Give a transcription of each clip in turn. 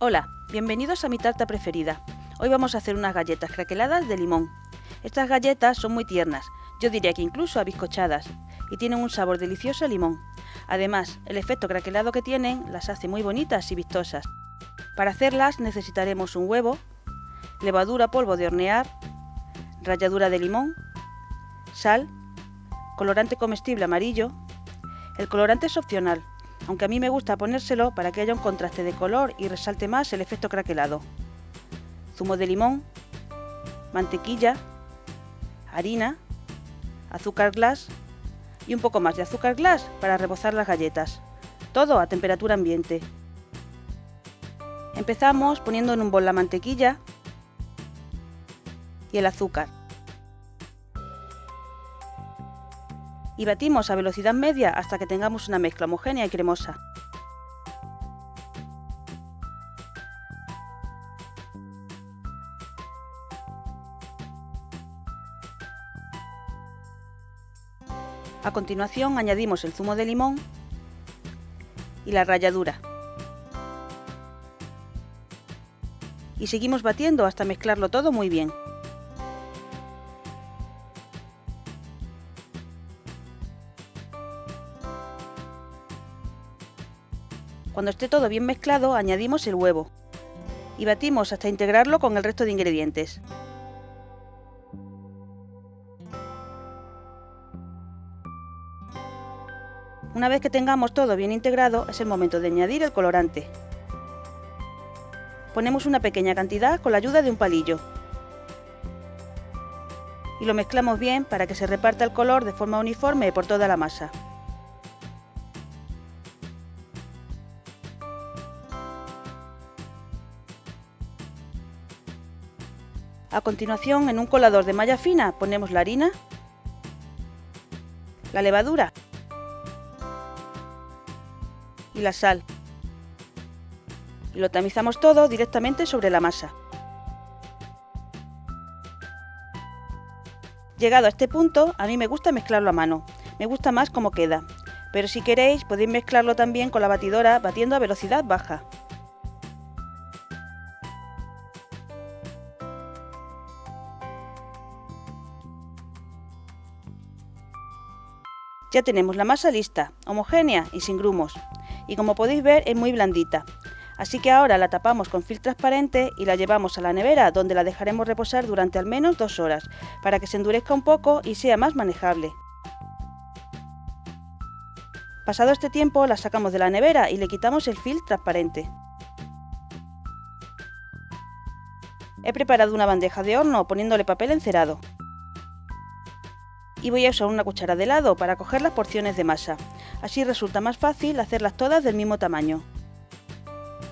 Hola, bienvenidos a mi tarta preferida. Hoy vamos a hacer unas galletas craqueladas de limón. Estas galletas son muy tiernas, yo diría que incluso abiscochadas, y tienen un sabor delicioso a limón. Además, el efecto craquelado que tienen las hace muy bonitas y vistosas. Para hacerlas necesitaremos un huevo, levadura polvo de hornear, ralladura de limón, sal, colorante comestible amarillo. El colorante es opcional, aunque a mí me gusta ponérselo para que haya un contraste de color y resalte más el efecto craquelado. Zumo de limón, mantequilla, harina, azúcar glass y un poco más de azúcar glass para rebozar las galletas. Todo a temperatura ambiente. Empezamos poniendo en un bol la mantequilla y el azúcar. Y batimos a velocidad media hasta que tengamos una mezcla homogénea y cremosa. A continuación añadimos el zumo de limón y la ralladura. Y seguimos batiendo hasta mezclarlo todo muy bien. Cuando esté todo bien mezclado, añadimos el huevo y batimos hasta integrarlo con el resto de ingredientes. Una vez que tengamos todo bien integrado, es el momento de añadir el colorante. Ponemos una pequeña cantidad con la ayuda de un palillo. Y lo mezclamos bien para que se reparta el color de forma uniforme por toda la masa. A continuación, en un colador de malla fina ponemos la harina, la levadura y la sal. Y lo tamizamos todo directamente sobre la masa. Llegado a este punto, a mí me gusta mezclarlo a mano. Me gusta más como queda. Pero si queréis, podéis mezclarlo también con la batidora batiendo a velocidad baja. Ya tenemos la masa lista, homogénea y sin grumos. Y como podéis ver es muy blandita. Así que ahora la tapamos con film transparente y la llevamos a la nevera donde la dejaremos reposar durante al menos dos horas para que se endurezca un poco y sea más manejable. Pasado este tiempo la sacamos de la nevera y le quitamos el film transparente. He preparado una bandeja de horno poniéndole papel encerado y voy a usar una cuchara de helado para coger las porciones de masa. Así resulta más fácil hacerlas todas del mismo tamaño.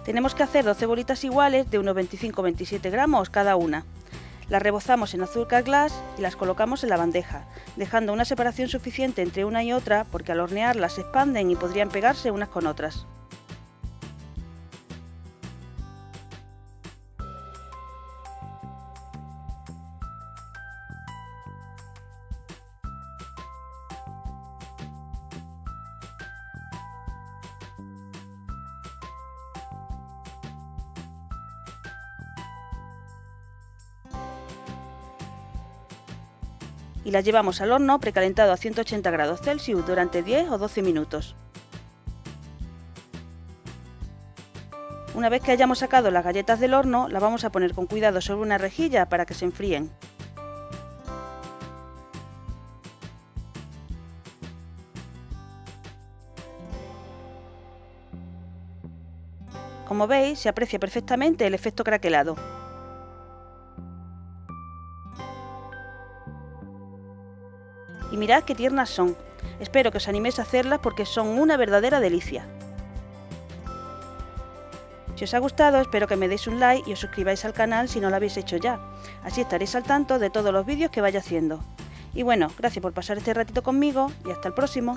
Tenemos que hacer 12 bolitas iguales de unos 25-27 gramos cada una. Las rebozamos en azúcar glass y las colocamos en la bandeja, dejando una separación suficiente entre una y otra porque al hornearlas se expanden y podrían pegarse unas con otras. Y las llevamos al horno precalentado a 180 grados Celsius durante 10 o 12 minutos. Una vez que hayamos sacado las galletas del horno, las vamos a poner con cuidado sobre una rejilla para que se enfríen. Como veis, se aprecia perfectamente el efecto craquelado. Y mirad qué tiernas son. Espero que os animéis a hacerlas porque son una verdadera delicia. Si os ha gustado, espero que me deis un like y os suscribáis al canal si no lo habéis hecho ya. Así estaréis al tanto de todos los vídeos que vaya haciendo. Y bueno, gracias por pasar este ratito conmigo y hasta el próximo.